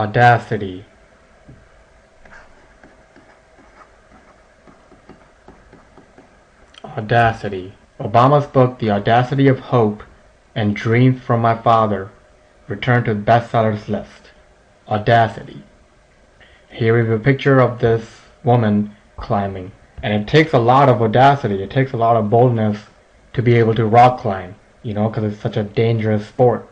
Audacity. Audacity. Obama's book The Audacity of Hope and Dreams from My Father returned to the bestsellers list. Audacity. Here is a picture of this woman climbing. And it takes a lot of audacity, it takes a lot of boldness to be able to rock climb, you know, because it's such a dangerous sport.